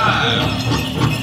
five.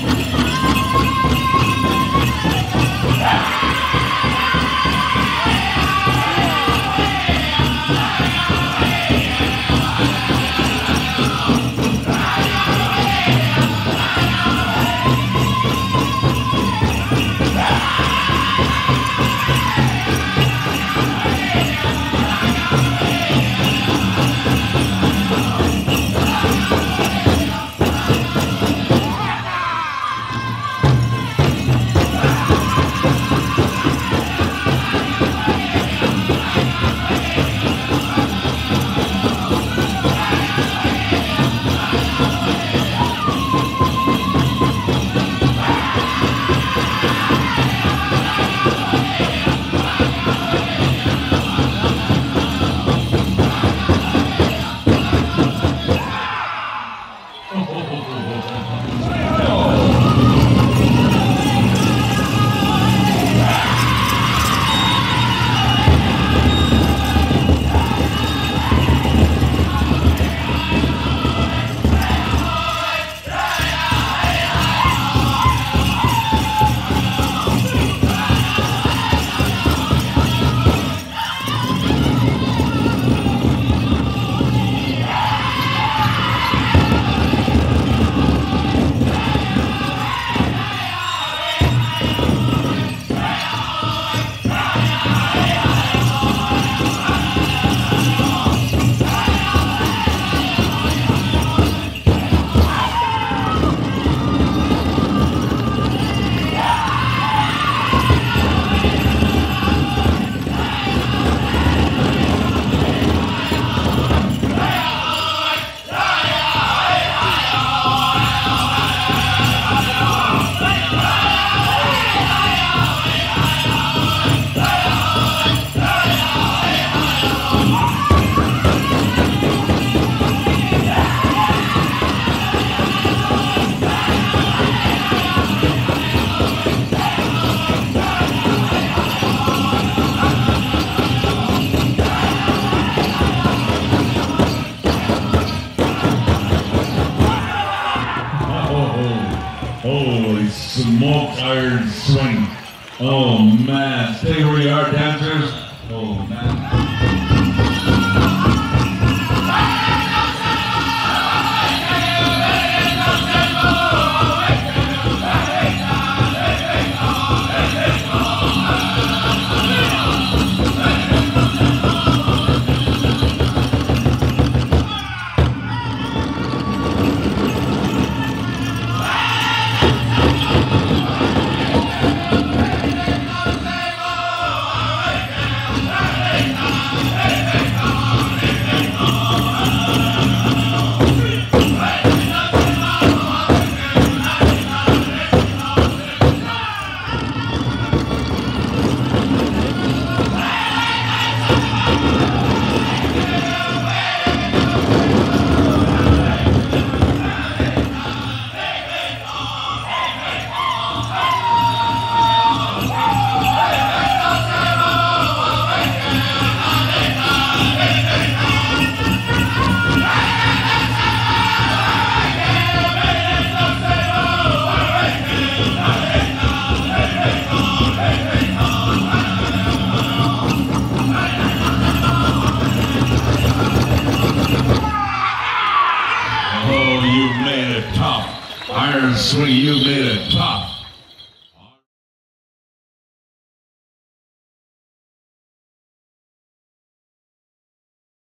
Smoked iron swing. Oh man, stay where you are, dancers. Oh man. Iron swing, you made it tough.